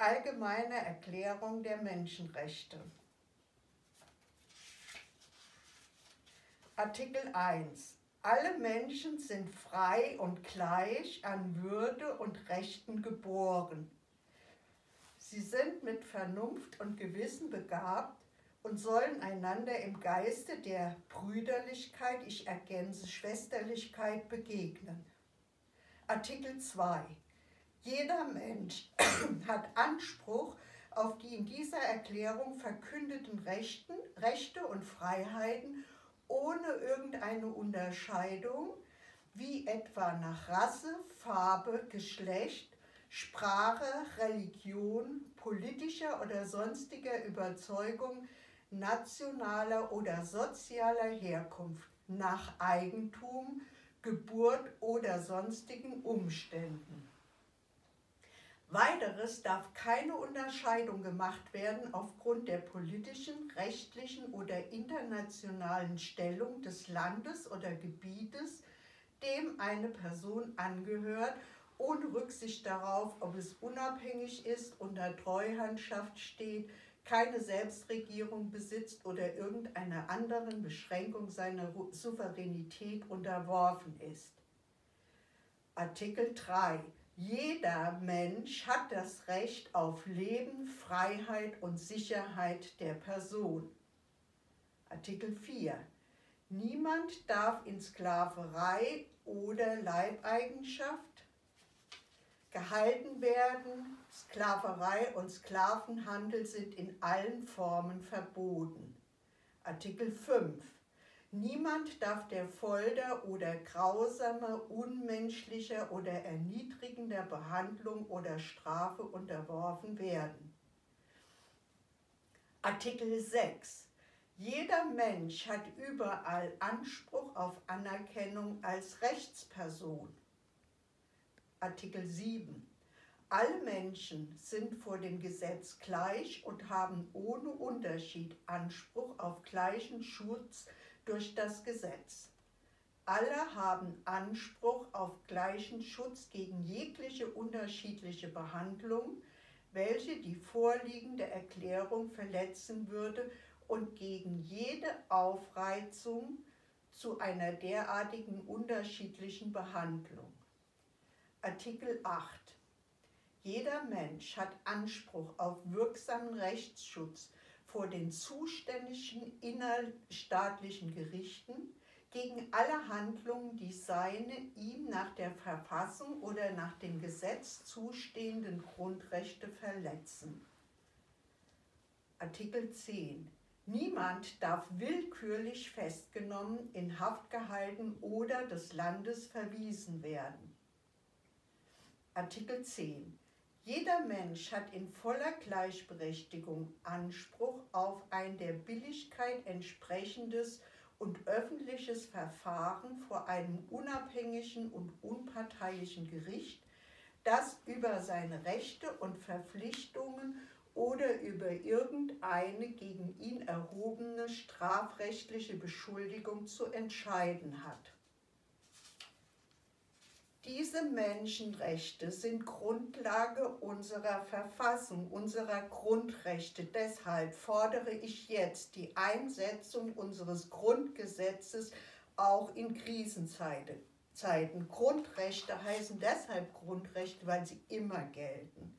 Allgemeine Erklärung der Menschenrechte. Artikel 1. Alle Menschen sind frei und gleich an Würde und Rechten geboren. Sie sind mit Vernunft und Gewissen begabt und sollen einander im Geiste der Brüderlichkeit, ich ergänze Schwesterlichkeit, begegnen. Artikel 2. Jeder Mensch hat Anspruch auf die in dieser Erklärung verkündeten Rechten, Rechte und Freiheiten ohne irgendeine Unterscheidung, wie etwa nach Rasse, Farbe, Geschlecht, Sprache, Religion, politischer oder sonstiger Überzeugung, nationaler oder sozialer Herkunft, nach Eigentum, Geburt oder sonstigen Umständen. Weiteres darf keine Unterscheidung gemacht werden aufgrund der politischen, rechtlichen oder internationalen Stellung des Landes oder Gebietes, dem eine Person angehört, ohne Rücksicht darauf, ob es unabhängig ist, unter Treuhandschaft steht, keine Selbstregierung besitzt oder irgendeiner anderen Beschränkung seiner Souveränität unterworfen ist. Artikel 3 jeder Mensch hat das Recht auf Leben, Freiheit und Sicherheit der Person. Artikel 4. Niemand darf in Sklaverei oder Leibeigenschaft gehalten werden. Sklaverei und Sklavenhandel sind in allen Formen verboten. Artikel 5. Niemand darf der Folter oder grausamer, unmenschlicher oder erniedrigender Behandlung oder Strafe unterworfen werden. Artikel 6. Jeder Mensch hat überall Anspruch auf Anerkennung als Rechtsperson. Artikel 7. Alle Menschen sind vor dem Gesetz gleich und haben ohne Unterschied Anspruch auf gleichen Schutz durch das Gesetz. Alle haben Anspruch auf gleichen Schutz gegen jegliche unterschiedliche Behandlung, welche die vorliegende Erklärung verletzen würde und gegen jede Aufreizung zu einer derartigen unterschiedlichen Behandlung. Artikel 8. Jeder Mensch hat Anspruch auf wirksamen Rechtsschutz vor den zuständigen innerstaatlichen Gerichten gegen alle Handlungen, die seine ihm nach der Verfassung oder nach dem Gesetz zustehenden Grundrechte verletzen. Artikel 10. Niemand darf willkürlich festgenommen, in Haft gehalten oder des Landes verwiesen werden. Artikel 10. Jeder Mensch hat in voller Gleichberechtigung Anspruch auf ein der Billigkeit entsprechendes und öffentliches Verfahren vor einem unabhängigen und unparteiischen Gericht, das über seine Rechte und Verpflichtungen oder über irgendeine gegen ihn erhobene strafrechtliche Beschuldigung zu entscheiden hat. Diese Menschenrechte sind Grundlage unserer Verfassung, unserer Grundrechte. Deshalb fordere ich jetzt die Einsetzung unseres Grundgesetzes auch in Krisenzeiten. Grundrechte heißen deshalb Grundrechte, weil sie immer gelten.